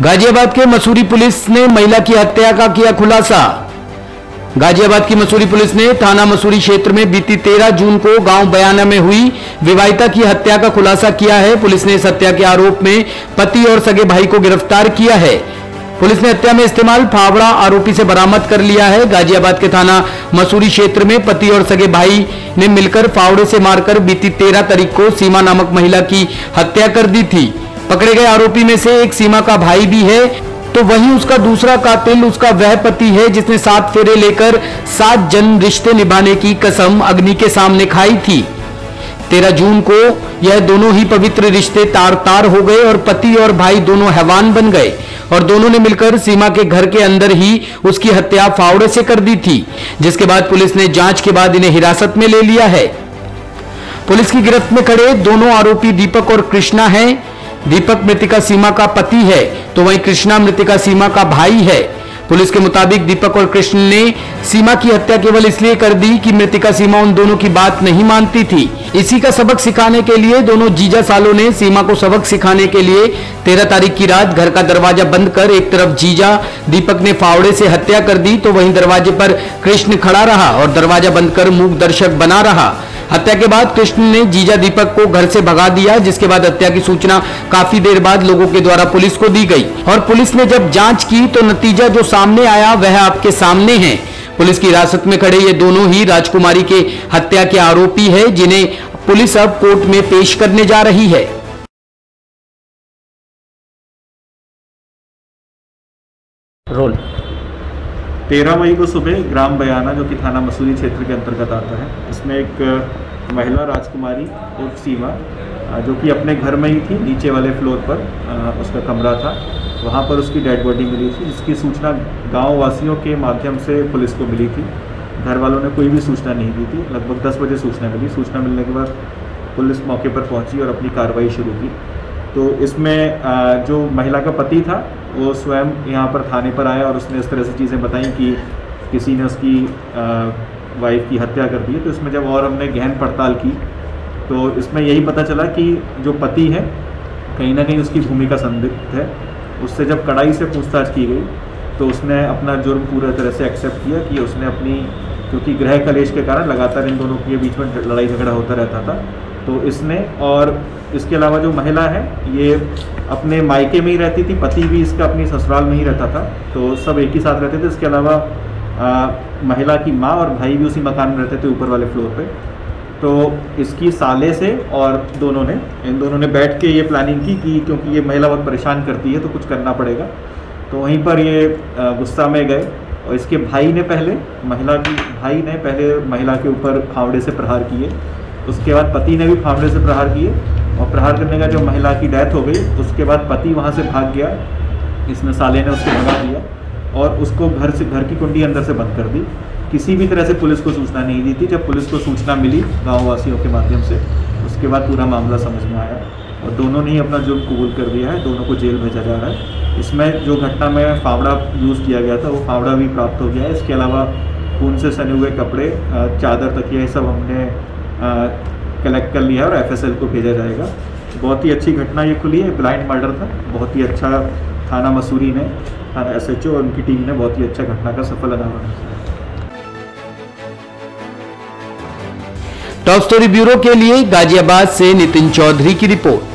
गाजियाबाद के मसूरी पुलिस ने महिला की हत्या का किया खुलासा। गाजियाबाद की मसूरी पुलिस ने थाना मसूरी क्षेत्र में बीती 13 जून को गाँव बयाना में हुई विवाहिता की हत्या का खुलासा किया है। पुलिस ने इस हत्या के आरोप में पति और सगे भाई को गिरफ़्तार किया है। पुलिस ने हत्या में इस्तेमाल फावड़ा आरोपी से बरामद कर लिया है। गाजियाबाद के थाना मसूरी क्षेत्र में पति और सगे भाई ने मिलकर फावड़े से मारकर बीती तेरह तारीख को सीमा नामक महिला की हत्या कर दी थी। पकड़े गए आरोपी में से एक सीमा का भाई भी है। तो वहीं उसका दूसरा कातिल, उसका वह पति है जिसने सात फेरे लेकर सात जन रिश्ते निभाने की कसम अग्नि के सामने खाई थी। तेरह जून को यह दोनों ही पवित्र रिश्ते तार तार हो गए और पति और भाई दोनों हैवान बन गए और दोनों ने मिलकर सीमा के घर के अंदर ही उसकी हत्या फावड़े से कर दी थी, जिसके बाद पुलिस ने जाँच के बाद इन्हें हिरासत में ले लिया है। पुलिस की गिरफ्त में खड़े दोनों आरोपी दीपक और कृष्णा हैं। दीपक मृतिका सीमा का पति है तो वहीं कृष्णा मृतिका सीमा का भाई है। पुलिस के मुताबिक दीपक और कृष्ण ने सीमा की हत्या केवल इसलिए कर दी कि मृतिका सीमा उन दोनों की बात नहीं मानती थी। इसी का सबक सिखाने के लिए दोनों जीजा सालों ने सीमा को सबक सिखाने के लिए तेरह तारीख की रात घर का दरवाज़ा बंद कर एक तरफ़ जीजा दीपक ने फावड़े से हत्या कर दी तो वहीं दरवाजे पर कृष्ण खड़ा रहा और दरवाज़ा बंद कर मूक दर्शक बना रहा। हत्या के बाद कृष्ण ने जीजा दीपक को घर से भगा दिया, जिसके बाद हत्या की सूचना काफ़ी देर बाद लोगों के द्वारा पुलिस को दी गई। और पुलिस ने जब जाँच की तो नतीजा जो सामने आया, वह आपके सामने है। पुलिस की हिरासत में खड़े ये दोनों ही राजकुमारी के हत्या के आरोपी है, जिन्हें पुलिस अब कोर्ट में पेश करने जा रही है। रोल। तेरह मई को सुबह ग्राम बयाना, जो कि थाना मसूरी क्षेत्र के अंतर्गत आता है, इसमें एक, महिला राजकुमारी उर्फ़ सीमा जो कि अपने घर में ही थी, नीचे वाले फ्लोर पर उसका कमरा था। वहाँ पर उसकी डेड बॉडी मिली थी, जिसकी सूचना गाँव वासियों के माध्यम से पुलिस को मिली थी। घर वालों ने कोई भी सूचना नहीं दी थी। लगभग दस बजे सूचना मिली। सूचना मिलने के बाद पुलिस मौके पर पहुँची और अपनी कार्रवाई शुरू की। तो इसमें जो महिला का पति था, वो स्वयं यहाँ पर थाने पर आया और उसने इस तरह से चीज़ें बताई कि किसी ने उसकी वाइफ की हत्या कर दी है। तो इसमें जब और हमने गहन पड़ताल की तो इसमें यही पता चला कि जो पति है, कहीं ना कहीं उसकी भूमिका संदिग्ध है। उससे जब कड़ाई से पूछताछ की गई तो उसने अपना जुर्म पूरा तरह से एक्सेप्ट किया कि उसने अपनी, क्योंकि गृह कलेश के कारण लगातार इन दोनों के बीच में लड़ाई झगड़ा होता रहता था तो इसने और इसके अलावा जो महिला है ये अपने मायके में ही रहती थी पति भी इसका अपनी ससुराल में ही रहता था तो सब एक ही साथ रहते थे। इसके अलावा आ, महिला की माँ और भाई भी उसी मकान में रहते थे ऊपर वाले फ्लोर पे। तो इसकी साले से और दोनों ने इन दोनों ने बैठ के ये प्लानिंग की कि क्योंकि ये महिला बहुत परेशान करती है तो कुछ करना पड़ेगा। तो वहीं पर ये गुस्सा में गए। और इसके भाई ने पहले महिला की भाई ने पहले महिला के ऊपर फावड़े से प्रहार किए। उसके बाद पति ने भी फावड़े से प्रहार किए और प्रहार करने का जब महिला की डेथ हो गई, उसके बाद पति वहाँ से भाग गया। इसमें साले ने उसको भगा दिया और उसको घर से, घर की कुंडी अंदर से बंद कर दी। किसी भी तरह से पुलिस को सूचना नहीं दी थी। जब पुलिस को सूचना मिली गाँव के माध्यम से, उसके बाद पूरा मामला समझ में आया और दोनों ने ही अपना जुर्म कबूल कर दिया है। दोनों को जेल भेजा जा रहा है। इसमें जो घटना में फावड़ा यूज़ किया गया था, वो फावड़ा भी प्राप्त हो गया है। इसके अलावा खून से सने हुए कपड़े चादर, तकिया, ये सब हमने कलेक्ट कर लिया और एफएसएल को भेजा जाएगा। बहुत ही अच्छी घटना ये खुली है ब्लाइंड मर्डर था। बहुत ही अच्छा थाना मसूरी ने, थाना एसएचओ और उनकी टीम ने बहुत ही अच्छा घटना का सफल अनावरण किया। टॉप स्टोरी ब्यूरो के लिए गाजियाबाद से नितिन चौधरी की रिपोर्ट।